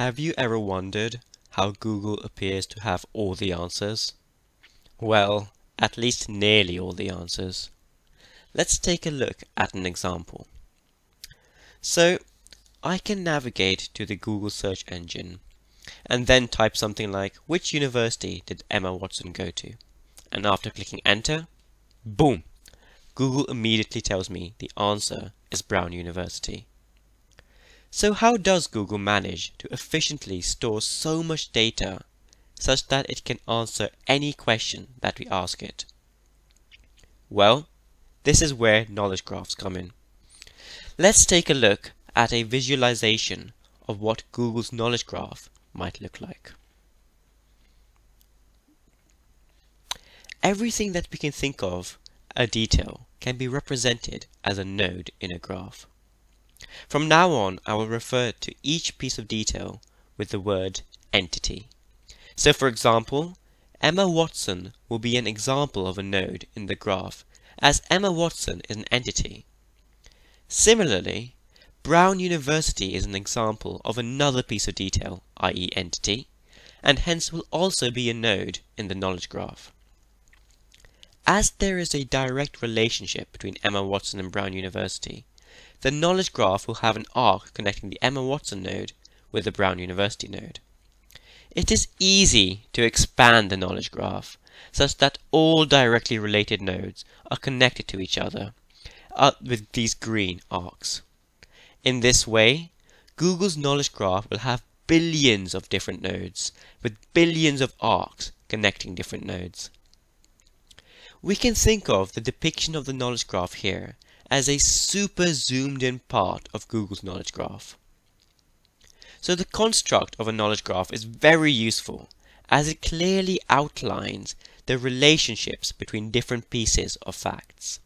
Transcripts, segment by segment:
Have you ever wondered how Google appears to have all the answers? Well, at least nearly all the answers. Let's take a look at an example. So, I can navigate to the Google search engine and then type something like, which university did Emma Watson go to? And after clicking enter, boom, Google immediately tells me the answer is Brown University. So how does Google manage to efficiently store so much data such that it can answer any question that we ask it? Well, this is where knowledge graphs come in. Let's take a look at a visualization of what Google's knowledge graph might look like. Everything that we can think of a detail can be represented as a node in a graph. From now on, I will refer to each piece of detail with the word entity. So for example, Emma Watson will be an example of a node in the graph as Emma Watson is an entity. Similarly, Brown University is an example of another piece of detail, i.e. entity, and hence will also be a node in the knowledge graph. As there is a direct relationship between Emma Watson and Brown University, the knowledge graph will have an arc connecting the Emma Watson node with the Brown University node. It is easy to expand the knowledge graph such that all directly related nodes are connected to each other uh, with these green arcs. In this way, Google's knowledge graph will have billions of different nodes with billions of arcs connecting different nodes. We can think of the depiction of the knowledge graph here as a super zoomed in part of Google's knowledge graph. So the construct of a knowledge graph is very useful as it clearly outlines the relationships between different pieces of facts.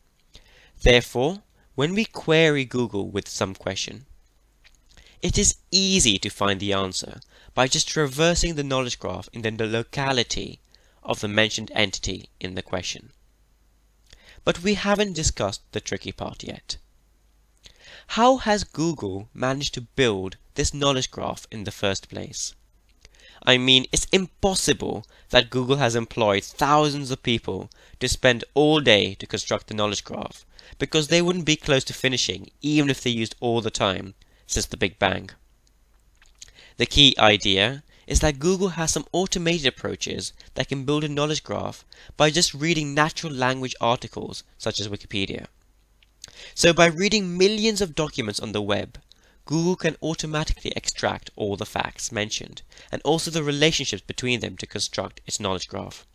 Therefore, when we query Google with some question, it is easy to find the answer by just traversing the knowledge graph in the locality of the mentioned entity in the question. But we haven't discussed the tricky part yet. How has Google managed to build this knowledge graph in the first place? I mean, it's impossible that Google has employed thousands of people to spend all day to construct the knowledge graph, because they wouldn't be close to finishing even if they used all the time since the Big Bang. The key idea is that Google has some automated approaches that can build a knowledge graph by just reading natural language articles such as Wikipedia. So by reading millions of documents on the web, Google can automatically extract all the facts mentioned and also the relationships between them to construct its knowledge graph.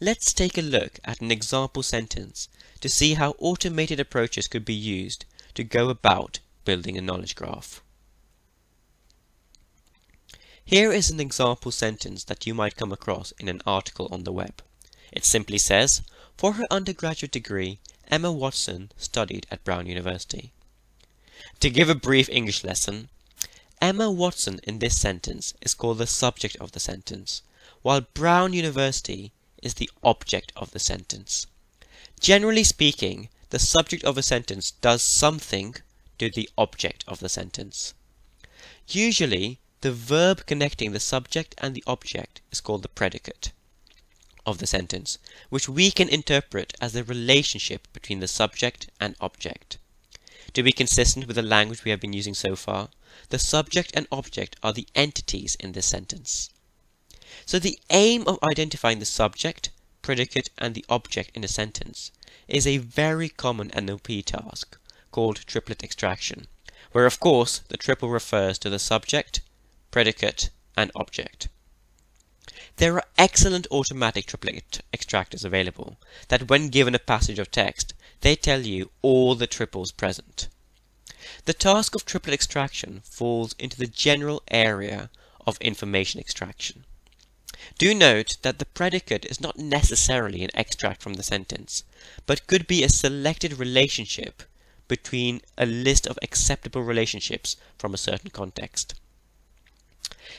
Let's take a look at an example sentence to see how automated approaches could be used to go about building a knowledge graph. Here is an example sentence that you might come across in an article on the web. It simply says, for her undergraduate degree, Emma Watson studied at Brown University. To give a brief English lesson, Emma Watson in this sentence is called the subject of the sentence, while Brown University is the object of the sentence. Generally speaking, the subject of a sentence does something to the object of the sentence. Usually, the verb connecting the subject and the object is called the predicate of the sentence, which we can interpret as the relationship between the subject and object. To be consistent with the language we have been using so far, the subject and object are the entities in this sentence. So the aim of identifying the subject, predicate, and the object in a sentence is a very common NLP task called triplet extraction, where of course the triple refers to the subject, predicate, and object. There are excellent automatic triplet extractors available that when given a passage of text, they tell you all the triples present. The task of triplet extraction falls into the general area of information extraction. Do note that the predicate is not necessarily an extract from the sentence, but could be a selected relationship between a list of acceptable relationships from a certain context.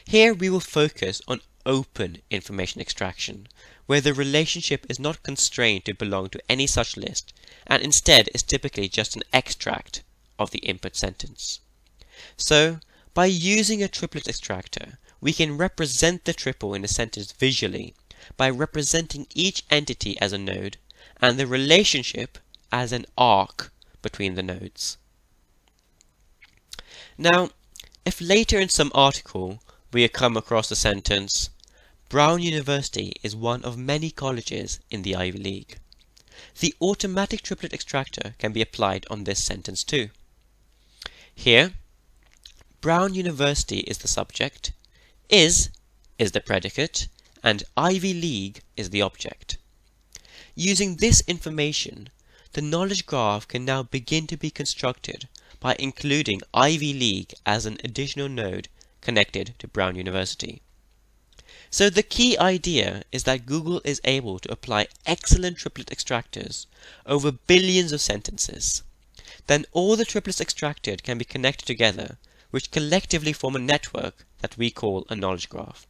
Here we will focus on open information extraction, where the relationship is not constrained to belong to any such list, and instead is typically just an extract of the input sentence. So, By using a triplet extractor, we can represent the triple in a sentence visually by representing each entity as a node and the relationship as an arc between the nodes. Now, if later in some article we come across the sentence, Brown University is one of many colleges in the Ivy League, the automatic triplet extractor can be applied on this sentence too. Here, Brown University is the subject, is is the predicate, and Ivy League is the object. Using this information, the knowledge graph can now begin to be constructed by including Ivy League as an additional node connected to Brown University. So the key idea is that Google is able to apply excellent triplet extractors over billions of sentences. Then all the triplets extracted can be connected together, which collectively form a network that we call a knowledge graph.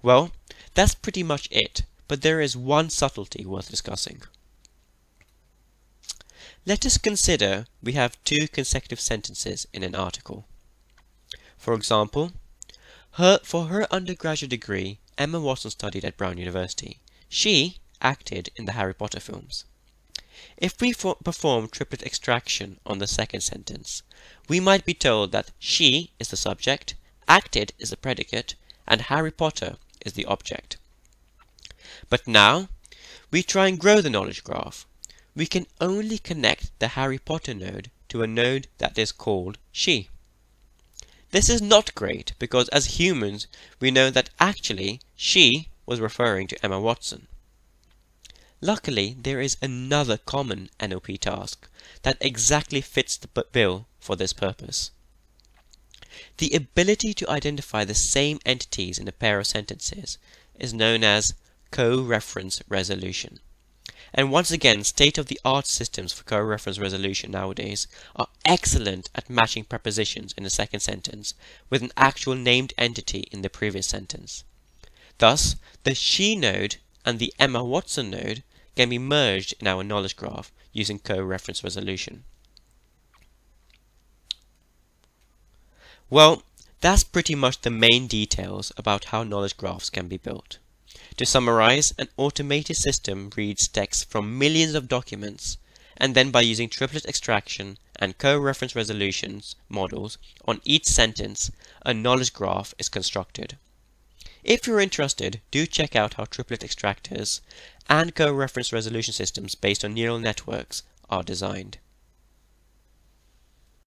Well, that's pretty much it, but there is one subtlety worth discussing. Let us consider we have two consecutive sentences in an article. For example, her, for her undergraduate degree, Emma Watson studied at Brown University. She acted in the Harry Potter films. If we perform triplet extraction on the second sentence, we might be told that she is the subject, acted is the predicate, and Harry Potter is the object. But now, we try and grow the knowledge graph we can only connect the Harry Potter node to a node that is called she. This is not great because as humans we know that actually she was referring to Emma Watson. Luckily there is another common NLP task that exactly fits the bill for this purpose. The ability to identify the same entities in a pair of sentences is known as co-reference resolution. And once again, state-of-the-art systems for co-reference resolution nowadays are excellent at matching prepositions in the second sentence with an actual named entity in the previous sentence. Thus, the she node and the Emma Watson node can be merged in our knowledge graph using co-reference resolution. Well, that's pretty much the main details about how knowledge graphs can be built. To summarize, an automated system reads text from millions of documents, and then by using triplet extraction and co-reference resolutions models on each sentence, a knowledge graph is constructed. If you're interested, do check out how triplet extractors and co-reference resolution systems based on neural networks are designed.